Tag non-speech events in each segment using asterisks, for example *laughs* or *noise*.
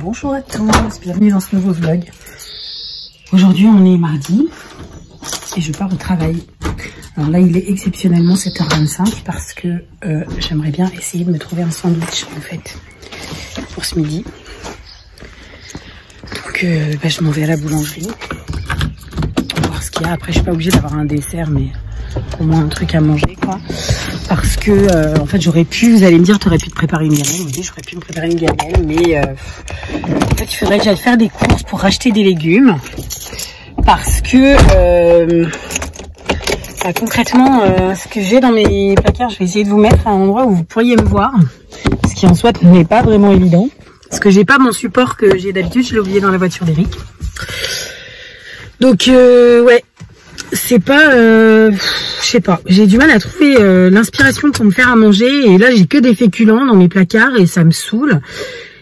Bonjour à tous, bienvenue dans ce nouveau vlog. Aujourd'hui on est mardi et je pars au travail. Alors là il est exceptionnellement 7h25 parce que euh, j'aimerais bien essayer de me trouver un sandwich en fait pour ce midi. Donc euh, bah, je m'en vais à la boulangerie voir ce qu'il y a. Après je suis pas obligée d'avoir un dessert mais au moins un truc à manger quoi parce que euh, en fait j'aurais pu vous allez me dire tu aurais pu te préparer une gamelle. J'aurais pu me préparer une gamelle mais euh, en fait il faudrait que j'aille faire des courses pour racheter des légumes. Parce que euh, bah, concrètement ce que j'ai dans mes placards je vais essayer de vous mettre à un endroit où vous pourriez me voir. Ce qui en soit n'est pas vraiment évident. Parce que j'ai pas mon support que j'ai d'habitude je l'ai oublié dans la voiture d'Eric donc ouais c'est pas je sais pas, j'ai du mal à trouver euh, l'inspiration pour me faire à manger et là j'ai que des féculents dans mes placards et ça me saoule.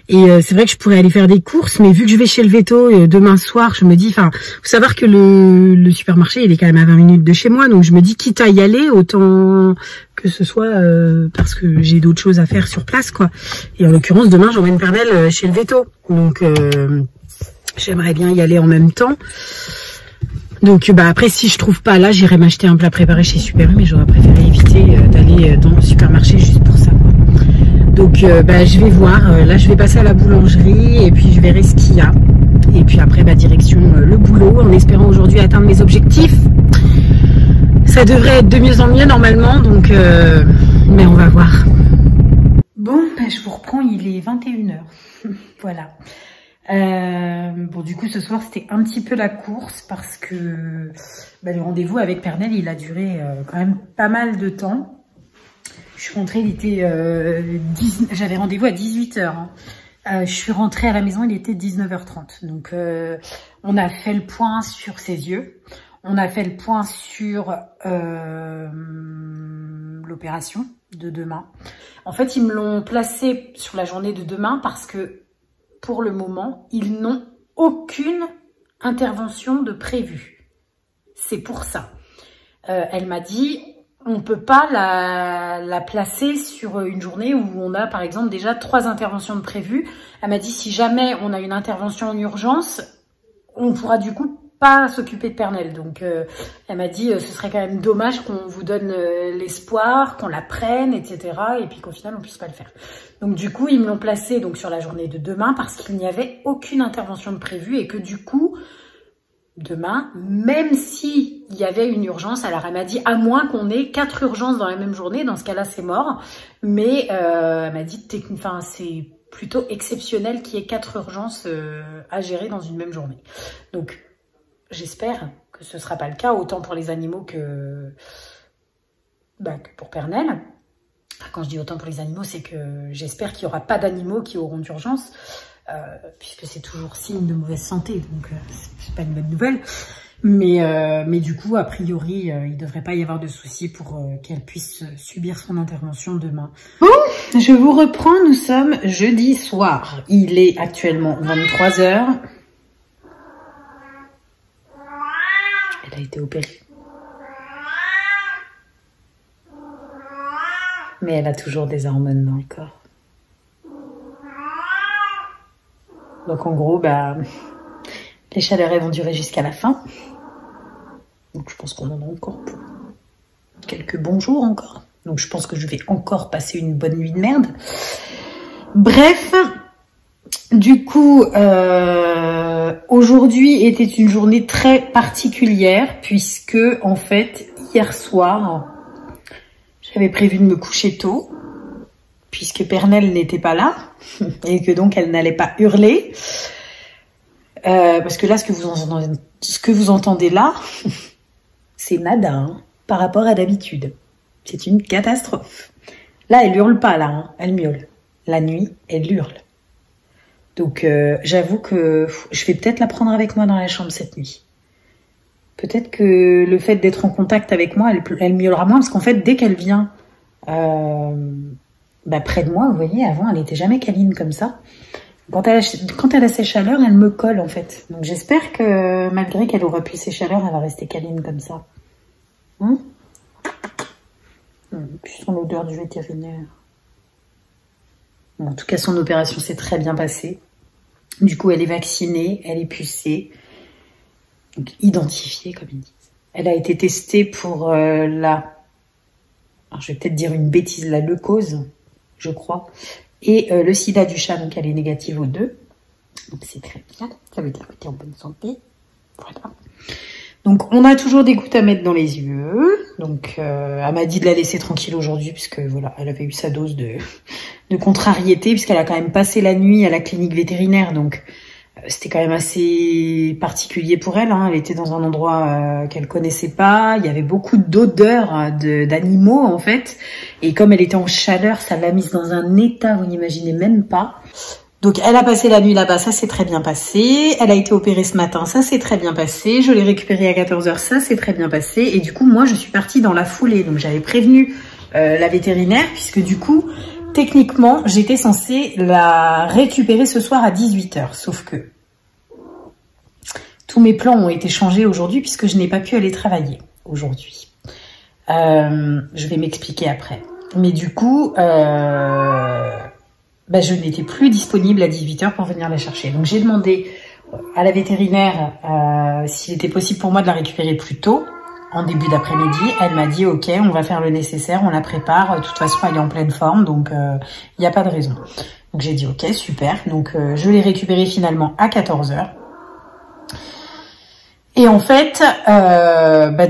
Et euh, c'est vrai que je pourrais aller faire des courses, mais vu que je vais chez le veto euh, demain soir, je me dis, enfin, faut savoir que le, supermarché, il est quand même à 20 minutes de chez moi, donc je me dis, quitte à y aller, autant que ce soit parce que j'ai d'autres choses à faire sur place, quoi. Et en l'occurrence, demain, j'emmène Pernel chez le veto, donc j'aimerais bien y aller en même temps. Donc bah après si je trouve pas là, j'irai m'acheter un plat préparé chez Super U, mais j'aurais préféré éviter euh, d'aller euh, dans le supermarché juste pour ça. Donc euh, bah, je vais voir, là je vais passer à la boulangerie et puis je verrai ce qu'il y a. Et puis après bah, direction le boulot en espérant aujourd'hui atteindre mes objectifs. Ça devrait être de mieux en mieux normalement, donc mais on va voir. Bon, bah, je vous reprends, il est 21h. *laughs* voilà. Euh, bon, du coup, ce soir, c'était un petit peu la course parce que bah, le rendez-vous avec Pernel, il a duré euh, quand même pas mal de temps. Je suis rentrée, il était... Euh, J'avais rendez-vous à 18h. Hein. Euh, je suis rentrée à la maison, il était 19h30. Donc, euh, on a fait le point sur ses yeux. On a fait le point sur l'opération de demain. En fait, ils me l'ont placé sur la journée de demain parce que pour le moment, ils n'ont aucune intervention de prévu. C'est pour ça. Euh, elle m'a dit, on peut pas la, la, placer sur une journée où on a par exemple déjà trois interventions de prévues. Elle m'a dit, si jamais on a une intervention en urgence, on pourra du coup s'occuper de Pernelle. Donc, euh, elle m'a dit, euh, ce serait quand même dommage qu'on vous donne euh, l'espoir, qu'on la prenne, etc. Et puis qu'au final, on puisse pas le faire. Donc, du coup, ils me l'ont placé donc sur la journée de demain parce qu'il n'y avait aucune intervention de prévue et que du coup, demain, même si il y avait une urgence, alors elle m'a dit à moins qu'on ait quatre urgences dans la même journée, dans ce cas-là c'est mort, mais elle m'a dit c'est plutôt exceptionnel qu'il y ait quatre urgences à gérer dans une même journée. Donc J'espère que ce ne sera pas le cas, autant pour les animaux que, bah, pour Pernel. Quand je dis autant pour les animaux, c'est que j'espère qu'il n'y aura pas d'animaux qui auront d'urgence, euh, puisque c'est toujours signe de mauvaise santé, donc euh, c'est pas une bonne nouvelle. Mais, euh, mais du coup, a priori, il ne devrait pas y avoir de soucis pour qu'elle puisse subir son intervention demain. Bon, je vous reprends, nous sommes jeudi soir. Il est actuellement 23h. A été opérée. Mais elle a toujours des hormones dans le corps. Donc en gros, bah, les chaleurs vont durer jusqu'à la fin. Donc je pense qu'on en a encore quelques bons jours encore. Donc je pense que je vais encore passer une bonne nuit de merde. Bref, du coup, euh, aujourd'hui était une journée très particulière puisque en fait hier soir j'avais prévu de me coucher tôt puisque Pernelle n'était pas là *laughs* et que donc elle n'allait pas hurler. Euh, parce que là ce que vous entendez, ce que vous entendez là *laughs* c'est nada hein, par rapport à d'habitude. C'est une catastrophe. Là elle hurle pas là hein, elle miaule. La nuit elle hurle donc euh, j'avoue que je vais peut-être la prendre avec moi dans la chambre cette nuit. Peut-être que le fait d'être en contact avec moi, elle, elle moins, parce qu'en fait, dès qu'elle vient euh, bah, près de moi, vous voyez, avant, elle n'était jamais câline comme ça. Quand elle, a, quand elle a ses chaleurs, elle me colle, en fait. Donc j'espère que, malgré qu'elle aura plus ses chaleurs, elle va rester câline comme ça. Hein? Puis son odeur du vétérinaire. En tout cas, son opération s'est très bien passée. Du coup, elle est vaccinée, elle est pucée, donc identifiée, comme ils disent. Elle a été testée pour euh, la... Alors, je vais peut-être dire une bêtise, la leucose, je crois, et euh, le sida du chat, donc elle est négative aux deux. Donc c'est très bien, ça veut dire que tu es en bonne santé. Voilà. Donc on a toujours des gouttes à mettre dans les yeux. Donc euh, elle m'a dit de la laisser tranquille aujourd'hui puisque voilà, elle avait eu sa dose *laughs* de, contrariété puisqu'elle a quand même passé la nuit à la clinique vétérinaire. Donc euh, c'était quand même assez particulier pour elle. Hein. Elle était dans un endroit euh, qu'elle connaissait pas. Il y avait beaucoup d'odeurs d'animaux en fait. Et comme elle était en chaleur, ça l'a mise dans un état, vous n'imaginez même pas. Donc elle a passé la nuit là-bas, ça s'est très bien passé. Elle a été opérée ce matin, ça s'est très bien passé. Je l'ai récupérée à 14h, ça s'est très bien passé. Et du coup, moi, je suis partie dans la foulée. Donc j'avais prévenu euh, la vétérinaire, puisque du coup, techniquement, j'étais censée la récupérer ce soir à 18h. Sauf que tous mes plans ont été changés aujourd'hui, puisque je n'ai pas pu aller travailler aujourd'hui. Euh, je vais m'expliquer après. Mais du coup... Euh bah, je n'étais plus disponible à 18h pour venir la chercher. Donc j'ai demandé euh, à la vétérinaire euh, s'il était possible pour moi de la récupérer plus tôt, en début d'après-midi. Elle m'a dit ok, on va faire le nécessaire, on la prépare. De toute façon, elle est en pleine forme, donc il euh, n'y a pas de raison. Donc j'ai dit ok, super. Donc euh, je l'ai récupérée finalement à 14h. Et en fait, euh, bah,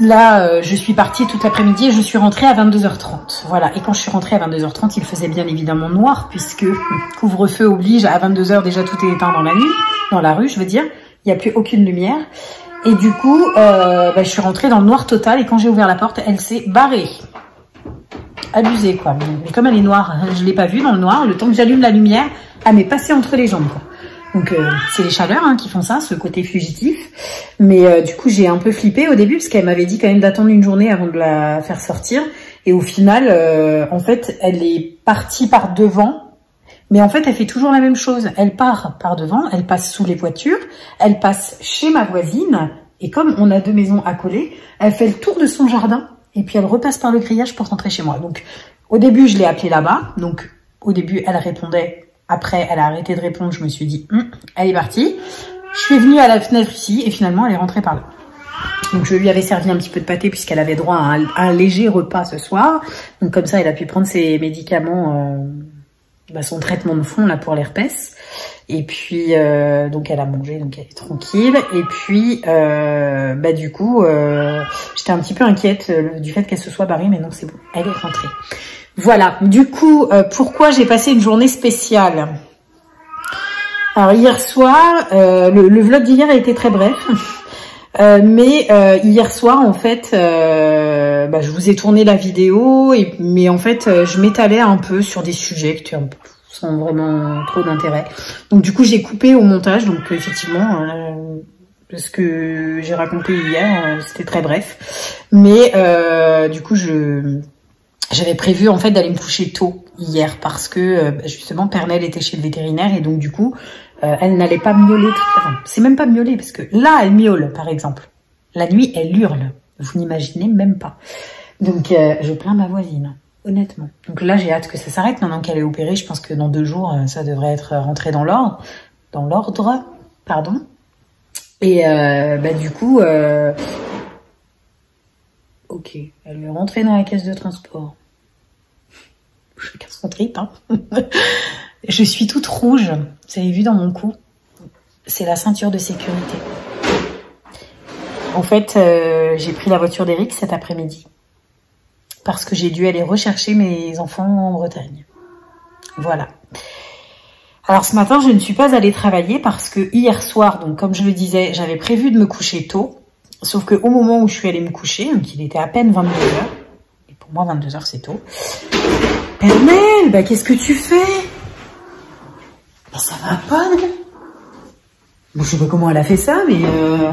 Là, euh, je suis partie toute l'après-midi et je suis rentrée à 22h30. Voilà. Et quand je suis rentrée à 22h30, il faisait bien évidemment noir puisque *laughs* couvre-feu oblige. À 22h déjà tout est éteint dans la nuit, dans la rue, je veux dire. Il n'y a plus aucune lumière. Et du coup, euh, bah, je suis rentrée dans le noir total et quand j'ai ouvert la porte, elle s'est barrée. Abusée quoi. Mais comme elle est noire, je l'ai pas vue dans le noir. Le temps que j'allume la lumière, elle m'est passée entre les jambes quoi. Donc euh, c'est les chaleurs hein, qui font ça, ce côté fugitif. Mais euh, du coup j'ai un peu flippé au début parce qu'elle m'avait dit quand même d'attendre une journée avant de la faire sortir. Et au final, euh, en fait, elle est partie par devant. Mais en fait, elle fait toujours la même chose. Elle part par devant, elle passe sous les voitures, elle passe chez ma voisine. Et comme on a deux maisons à coller, elle fait le tour de son jardin. Et puis elle repasse par le grillage pour rentrer chez moi. Donc au début, je l'ai appelée là-bas. Donc au début, elle répondait après, elle a arrêté de répondre. Je me suis dit, hum, elle est partie. Je suis venue à la fenêtre ici et finalement, elle est rentrée par là. Donc, je lui avais servi un petit peu de pâté puisqu'elle avait droit à un, léger repas ce soir. Donc, comme ça, elle a pu prendre ses médicaments, euh, bah, son traitement de fond là pour l'herpès. Et puis, euh, donc, elle a mangé, donc elle est tranquille. Et puis, euh, bah, du coup, euh, j'étais un petit peu inquiète euh, du fait qu'elle se soit barrée, mais non, c'est bon, elle est rentrée. Voilà, du coup, euh, pourquoi j'ai passé une journée spéciale? Alors hier soir, euh, le, vlog d'hier a été très bref, euh, mais hier soir en fait, bah, je vous ai tourné la vidéo, mais en fait je m'étalais un peu sur des sujets qui sans vraiment trop d'intérêt. Donc du coup j'ai coupé au montage, donc effectivement ce que j'ai raconté hier, c'était très bref. Mais du coup je j'avais prévu en fait d'aller me coucher tôt hier parce que euh, justement Pernelle était chez le vétérinaire et donc du coup euh, elle n'allait pas miauler. Enfin, c'est même pas miauler parce que là elle miaule par exemple. La nuit elle hurle. Vous n'imaginez même pas. Donc euh, je plains ma voisine honnêtement. Donc là j'ai hâte que ça s'arrête maintenant qu'elle est opérée. Je pense que dans deux jours ça devrait être rentré dans l'ordre, dans l'ordre, pardon. Et bah du coup. Ok, elle est rentrée dans la caisse de transport. *laughs* Hein. *laughs* je suis toute rouge, vous avez vu dans mon cou? C'est la ceinture de sécurité. En fait, euh, j'ai pris la voiture d'Eric cet après-midi parce que j'ai dû aller rechercher mes enfants en Bretagne. Voilà. Alors ce matin, je ne suis pas allée travailler parce que hier soir, comme je le disais, j'avais prévu de me coucher tôt. Sauf que au moment où je suis allée me coucher, donc il était à peine 22h, et pour moi 22h c'est tôt, Pernelle, bah qu'est-ce que tu fais? Bah ça va pas, non Bon, je sais pas comment elle a fait ça, mais euh...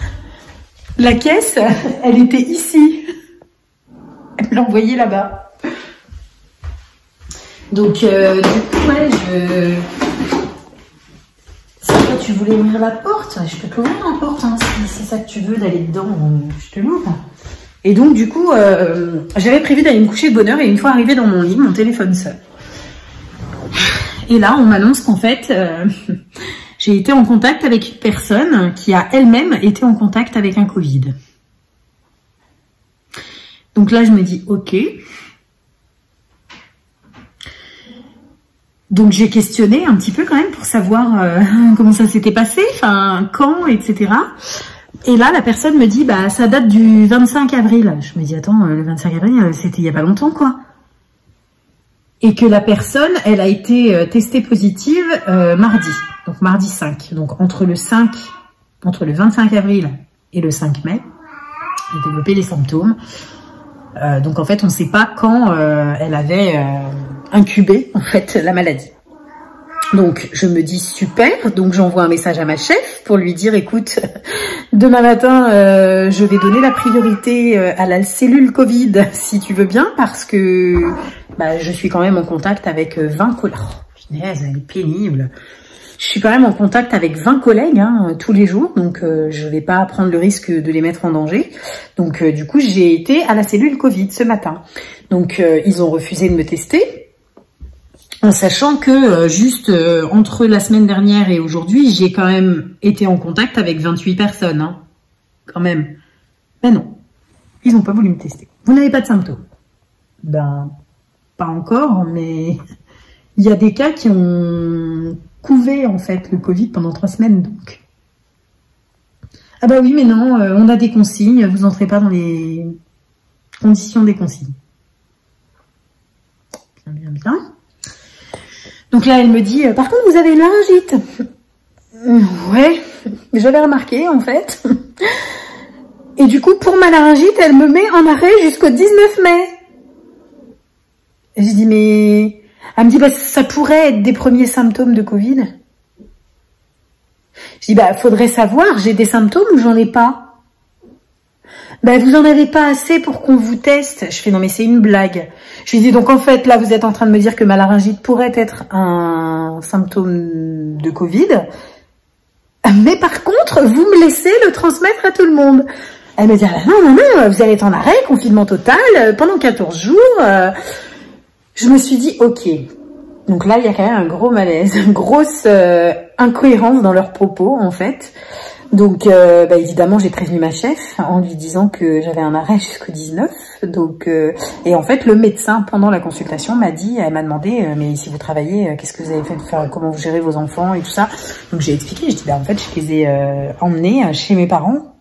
*laughs* la caisse, elle était ici. Elle me l'a envoyée là-bas. Donc, euh, du coup, ouais, je... Si toi, tu voulais ouvrir la porte, je peux te l'ouvrir la porte, hein, si c'est ça que tu veux, d'aller dedans, je te l'ouvre. Et donc, du coup, euh, j'avais prévu d'aller me coucher de bonne heure et une fois arrivée dans mon lit, mon téléphone sonne. Et là, on m'annonce qu'en fait, euh, *laughs* j'ai été en contact avec une personne qui a elle-même été en contact avec un Covid. Donc là, je me dis, ok. Donc j'ai questionné un petit peu quand même pour savoir euh, *laughs* comment ça s'était passé, enfin quand, etc. Et là, la personne me dit, bah ça date du 25 avril. Je me dis, attends, euh, le 25 avril, euh, c'était il y a pas longtemps, quoi. Et que la personne, elle a été testée positive mardi, donc mardi 5. Donc entre le 5, entre le 25 avril et le 5 mai, elle a développé les symptômes. Donc en fait, on ne sait pas quand elle avait euh, incubé en fait la maladie. Donc je me dis super, donc j'envoie un message à ma chef pour lui dire écoute, *laughs* demain matin je vais donner la priorité à la cellule Covid *laughs* si tu veux bien parce que bah, je suis quand même en contact avec 20 collègues. Oh, elle est pénible. Je suis quand même en contact avec 20 collègues hein, tous les jours, donc euh, je vais pas prendre le risque de les mettre en danger. Donc euh, du coup, j'ai été à la cellule Covid ce matin. Donc euh, ils ont refusé de me tester, en sachant que juste entre la semaine dernière et aujourd'hui, j'ai quand même été en contact avec 28 personnes, hein, quand même. Mais non, ils n'ont pas voulu me tester. Vous n'avez pas de symptômes? Ben, pas encore, mais il y a des cas qui ont couvé en fait le Covid pendant trois semaines donc. Ah bah oui mais non, euh, on a des consignes, vous entrez pas dans les conditions des consignes. Bien bien bien. Donc là elle me dit, euh, par contre vous avez une laryngite. *laughs* Ouais, j'avais remarqué en fait. Et du coup pour ma laryngite elle me met en arrêt jusqu'au 19 mai. je dis mais elle me dit, bah, ça pourrait être des premiers symptômes de Covid. Je dis, bah, faudrait savoir, j'ai des symptômes ou j'en ai pas? Ben, vous en avez pas assez pour qu'on vous teste. Je fais, non, mais c'est une blague. Je lui dis, donc en fait, là, vous êtes en train de me dire que ma laryngite pourrait être un symptôme de Covid. Mais par contre, vous me laissez le transmettre à tout le monde. Elle me dit, ah, non, non, non, vous allez être en arrêt, confinement total, euh, pendant 14 jours. Euh, je me suis dit, ok. Donc là, il y a quand même un gros malaise, *laughs* une grosse euh, incohérence dans leurs propos, en fait. Donc, euh, bah, évidemment, j'ai prévenu ma chef en lui disant que j'avais un arrêt jusqu'au 19. Donc, euh, et en fait, le médecin, pendant la consultation, m'a dit, elle m'a demandé, mais si vous travaillez, qu'est-ce que vous avez fait de faire, comment vous gérez vos enfants et tout ça. Donc, j'ai expliqué, je dis, bah, en fait, je les ai emmenés chez mes parents,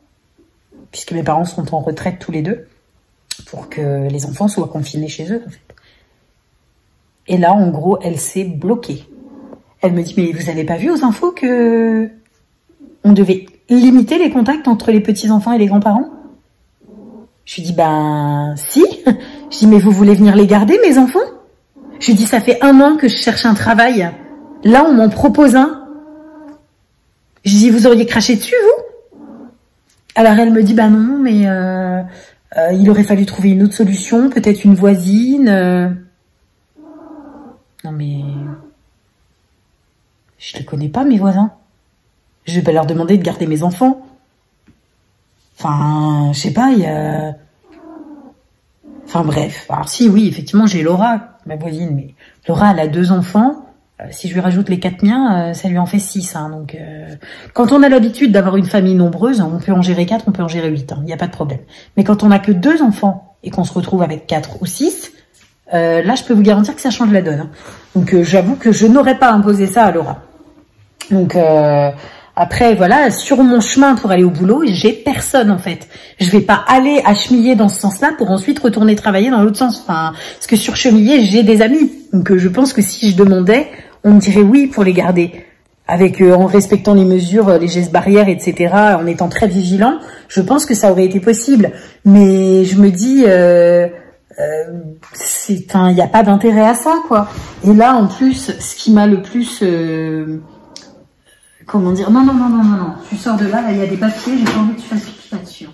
puisque mes parents sont en retraite tous les deux, pour que les enfants soient confinés chez eux, en fait. Et là, en gros, elle s'est bloquée. Elle me dit, mais vous n'avez pas vu aux infos que on devait limiter les contacts entre les petits-enfants et les grands-parents? Je lui dis, ben si. Je dis, mais vous voulez venir les garder, mes enfants? Je lui dis, ça fait un an que je cherche un travail. Là, on m'en propose un. Je dis, vous auriez craché dessus, vous? Alors elle me dit, bah non, mais euh, euh, il aurait fallu trouver une autre solution, peut-être une voisine. Euh. Non mais... Je les connais pas, mes voisins. Je vais leur demander de garder mes enfants. Enfin, je sais pas, il y a... Enfin bref. Alors si, oui, effectivement, j'ai Laura, ma voisine, mais Laura, elle a deux enfants. Euh, si je lui rajoute les quatre miens, euh, ça lui en fait six. Hein, donc, euh, quand on a l'habitude d'avoir une famille nombreuse, on peut en gérer quatre, on peut en gérer huit. Il n'y a pas de problème. Mais quand on a que deux enfants et qu'on se retrouve avec quatre ou six, là, je peux vous garantir que ça change la donne. Hein. Donc, j'avoue que je n'aurais pas imposé ça à Laura. Donc, après, voilà, sur mon chemin pour aller au boulot, j'ai personne, en fait. Je vais pas aller à chemiller dans ce sens-là pour ensuite retourner travailler dans l'autre sens. Enfin, parce que sur chemiller, j'ai des amis. Donc, je pense que si je demandais, on me dirait oui pour les garder. Avec, en respectant les mesures, les gestes barrières, etc., en étant très vigilant, je pense que ça aurait été possible. Mais je me dis... Euh, il n'y a pas d'intérêt à ça, quoi. Et là, en plus, ce qui m'a le plus, euh, comment dire, non, non, non, non, non, non, tu sors de là, il y a des papiers, j'ai pas envie que tu fasses pipi là-dessus.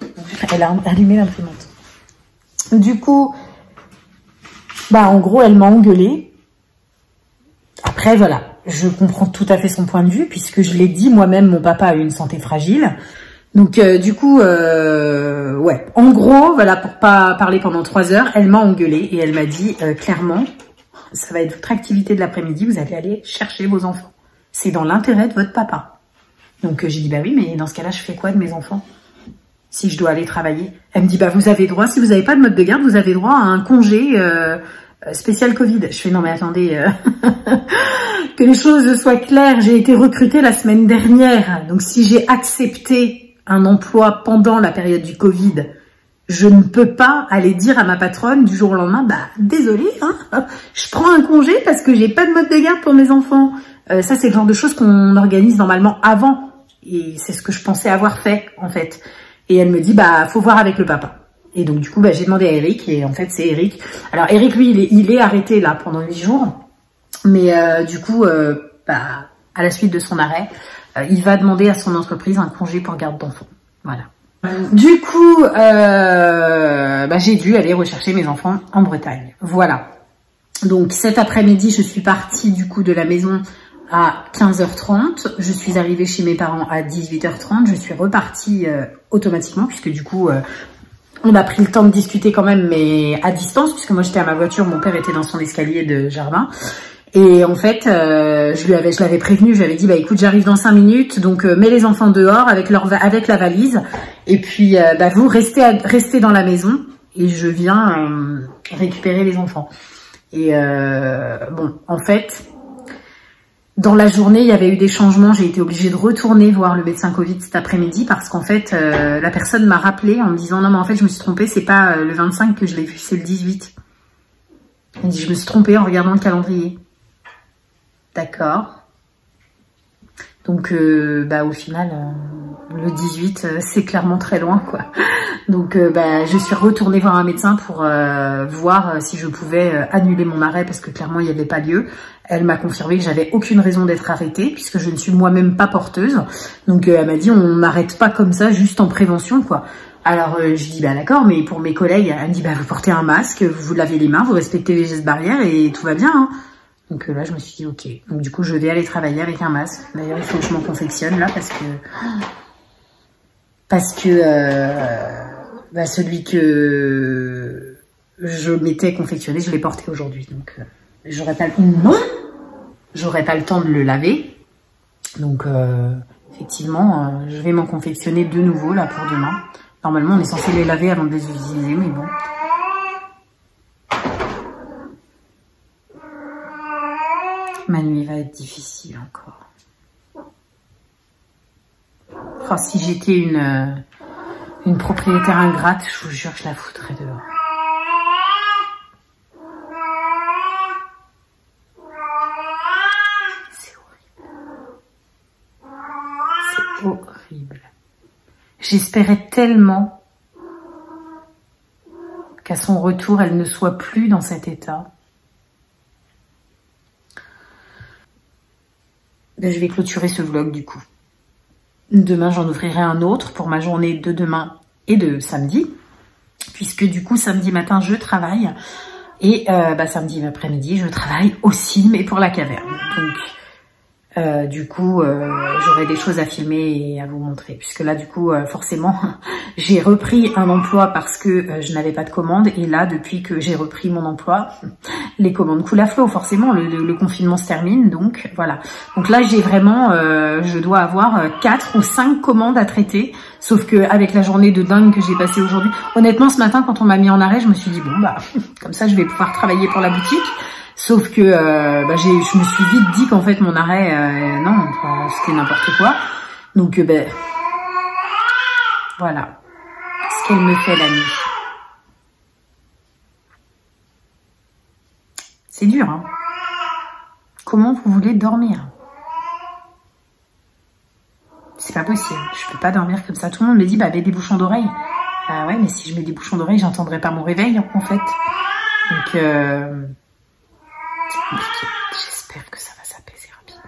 Elle a allumé l'imprimante. Du coup, bah, en gros, elle m'a engueulé. Après, voilà, je comprends tout à fait son point de vue, puisque je l'ai dit, moi-même, mon papa a une santé fragile. Donc euh, du coup, euh, ouais, en gros, voilà, pour pas parler pendant trois heures, elle m'a engueulé et elle m'a dit euh, clairement, ça va être votre activité de l'après-midi, vous allez aller chercher vos enfants. C'est dans l'intérêt de votre papa. Donc j'ai dit, bah oui, mais dans ce cas-là, je fais quoi de mes enfants? Si je dois aller travailler Elle me dit, bah vous avez droit, si vous n'avez pas de mode de garde, vous avez droit à un congé euh, spécial Covid. Je fais, non mais attendez, euh, *laughs* que les choses soient claires, j'ai été recrutée la semaine dernière. Donc si j'ai accepté un emploi pendant la période du Covid, je ne peux pas aller dire à ma patronne du jour au lendemain, bah désolé, hein, *laughs* je prends un congé parce que j'ai pas de mode de garde pour mes enfants. Euh, ça, c'est le genre de choses qu'on organise normalement avant. Et c'est ce que je pensais avoir fait, en fait. Et elle me dit, bah, faut voir avec le papa. Et donc, du coup, bah, j'ai demandé à Eric, et en fait, c'est Eric. Alors, Eric, lui, il est, arrêté, là, pendant huit jours. Mais, euh, du coup, euh, bah, à la suite de son arrêt, il va demander à son entreprise un congé pour garde d'enfants. Voilà. Du coup, bah, j'ai dû aller rechercher mes enfants en Bretagne. Voilà. Donc cet après-midi, je suis partie du coup de la maison à 15h30. Je suis arrivée chez mes parents à 18h30. Je suis repartie euh, automatiquement puisque du coup, euh, on a pris le temps de discuter quand même, mais à distance, puisque moi j'étais à ma voiture, mon père était dans son escalier de jardin. Et en fait, euh, je lui avais, je l'avais prévenu, je lui avais dit, bah écoute, j'arrive dans cinq minutes, donc mets les enfants dehors avec leur, avec la valise, et puis bah vous restez, restez dans la maison, et je viens récupérer les enfants. Et bon, en fait, dans la journée, il y avait eu des changements. J'ai été obligée de retourner voir le médecin Covid cet après-midi parce qu'en fait, euh, la personne m'a rappelé en me disant non mais en fait je me suis trompée, c'est pas euh, le 25 que je l'ai vu, c'est le 18. Elle dit je me suis trompée en regardant le calendrier. D'accord. Donc euh, bah au final, le 18 c'est clairement très loin quoi. Donc bah je suis retournée voir un médecin pour voir si je pouvais annuler mon arrêt parce que clairement il n'y avait pas lieu. Elle m'a confirmé que j'avais aucune raison d'être arrêtée puisque je ne suis moi-même pas porteuse. Donc euh, elle m'a dit on n'arrête pas comme ça juste en prévention quoi. Alors euh, je dis bah d'accord mais pour mes collègues elle me dit bah vous portez un masque, vous vous lavez les mains, vous respectez les gestes barrières et tout va bien. Hein. Donc euh, là je me suis dit ok. Donc du coup je vais aller travailler avec un masque. D'ailleurs il faut que je m'en confectionne là parce que parce que bah, celui que je m'étais confectionné je l'ai porté aujourd'hui donc j'aurais pas non, j'aurais pas le temps de le laver. Donc euh, effectivement, euh, je vais m'en confectionner de nouveau là pour demain. Normalement, on est censé les laver avant de les utiliser, mais bon. Ma nuit va être difficile encore. Enfin, si j'étais une, euh, une propriétaire ingrate, je vous jure je la foutrais dehors. horrible. J'espérais tellement qu'à son retour, elle ne soit plus dans cet état. Ben, je vais clôturer ce vlog du coup. Demain, j'en ouvrirai un autre pour ma journée de demain et de samedi. Puisque du coup, samedi matin, je travaille. Et euh, bah, samedi après-midi, je travaille aussi, mais pour la caverne. Donc, euh, du coup, euh, j'aurai des choses à filmer et à vous montrer. Puisque là, du coup, euh, forcément, *laughs* j'ai repris un emploi parce que je n'avais pas de commande. Et là, depuis que j'ai repris mon emploi, *laughs* les commandes coulent à flot. Forcément, le, confinement se termine. Donc, voilà. Donc là, j'ai vraiment, je dois avoir quatre ou cinq commandes à traiter. Sauf que avec la journée de dingue que j'ai passée aujourd'hui, honnêtement, ce matin, quand on m'a mis en arrêt, je me suis dit, bon, bah, *laughs* comme ça, je vais pouvoir travailler pour la boutique. Sauf que euh, bah, je me suis vite dit qu'en fait mon arrêt, euh, non, c'était n'importe quoi. Donc euh, ben voilà ce qu'elle me fait la nuit. C'est dur, hein Comment vous voulez dormir? C'est pas possible. Je peux pas dormir comme ça. Tout le monde me dit, bah, mets des bouchons d'oreille. Ah ouais, mais si je mets des bouchons d'oreille, j'entendrai pas mon réveil, en fait. Donc, euh, J'espère que ça va s'apaiser rapidement.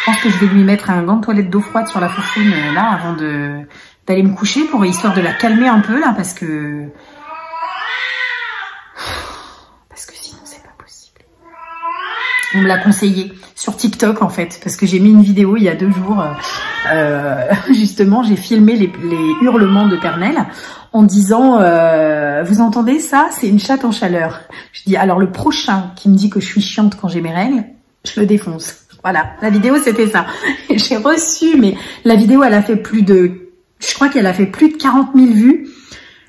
Je pense que je vais lui mettre un gant de toilette d'eau froide sur la foufoune euh, là avant d'aller me coucher pour histoire de la calmer un peu là parce que parce que sinon c'est pas possible. On me l'a conseillé sur TikTok en fait, parce que j'ai mis une vidéo il y a deux jours. Euh, *laughs* justement, j'ai filmé les, les, hurlements de Pernel en disant euh, Vous entendez ça? C'est une chatte en chaleur. Je dis alors le prochain qui me dit que je suis chiante quand j'ai mes règles, je le défonce. Voilà, la vidéo c'était ça. *laughs* J'ai reçu, mais la vidéo elle a fait plus de, je crois qu'elle a fait plus de 40 000 vues.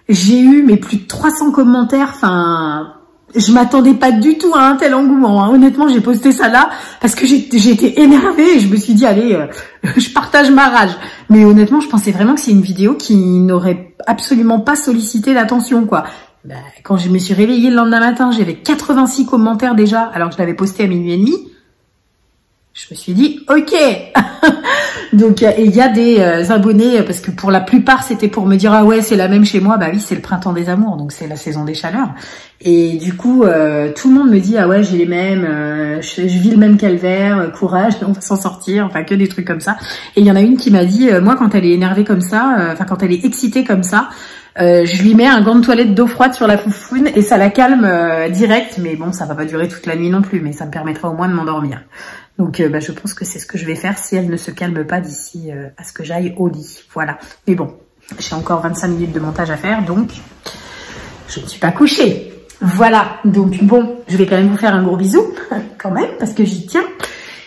J'ai eu mais plus de 300 commentaires. Enfin, je m'attendais pas du tout à un tel engouement. Hein. Honnêtement, j'ai posté ça là parce que j'étais énervée et je me suis dit, allez, euh, *laughs* je partage ma rage. Mais honnêtement, je pensais vraiment que c'est une vidéo qui n'aurait absolument pas sollicité l'attention, quoi. Ben, quand je me suis réveillée le lendemain matin, j'avais 86 commentaires déjà, alors que je l'avais posté à minuit et demi. Je me suis dit, ok *laughs* Donc, il y a des euh, abonnés, parce que pour la plupart, c'était pour me dire, ah ouais, c'est la même chez moi. Bah oui, c'est le printemps des amours, donc c'est la saison des chaleurs. Et du coup, euh, tout le monde me dit, ah ouais, j'ai les mêmes, euh, je, vis le même calvaire, courage, *laughs* on va s'en sortir, enfin que des trucs comme ça. Et il y en a une qui m'a dit, moi, quand elle est énervée comme ça, enfin quand elle est excitée comme ça, je lui mets un gant de toilette d'eau froide sur la foufoune et ça la calme direct. Mais bon, ça va pas durer toute la nuit non plus, mais ça me permettra au moins de m'endormir. Donc euh, bah, je pense que c'est ce que je vais faire si elle ne se calme pas d'ici euh, à ce que j'aille au lit. Voilà. Mais bon, j'ai encore 25 minutes de montage à faire, donc je ne suis pas couchée. Voilà, donc bon, je vais quand même vous faire un gros bisou, *laughs* quand même, parce que j'y tiens.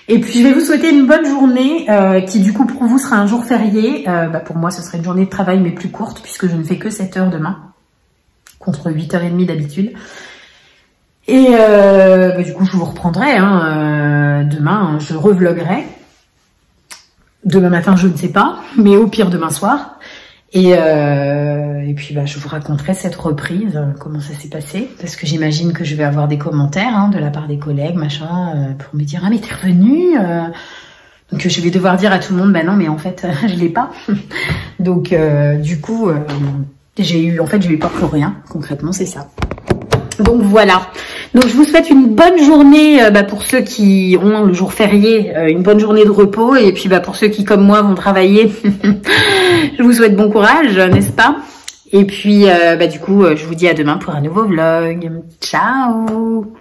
Et puis je vais vous souhaiter une bonne journée, euh, qui du coup pour vous sera un jour férié. bah, pour moi, ce serait une journée de travail, mais plus courte, puisque je ne fais que 7 heures demain, contre 8h30 d'habitude. Et bah, du coup, je vous reprendrai. Hein, demain, je revloguerai. Demain matin, je ne sais pas, mais au pire demain soir. Et, euh, puis, bah, je vous raconterai cette reprise, comment ça s'est passé, parce que j'imagine que je vais avoir des commentaires hein, de la part des collègues, machin, pour me dire ah mais t'es revenu. Donc je vais devoir dire à tout le monde bah non mais en fait *laughs* je l'ai pas. *laughs* Donc du coup j'ai eu en fait j'ai eu peur pour rien concrètement c'est ça. Donc voilà. Donc je vous souhaite une bonne journée euh, bah, pour ceux qui ont le jour férié, euh, une bonne journée de repos. Et puis bah, pour ceux qui, comme moi, vont travailler, *laughs* je vous souhaite bon courage, n'est-ce pas? Et puis euh, bah, du coup, je vous dis à demain pour un nouveau vlog. Ciao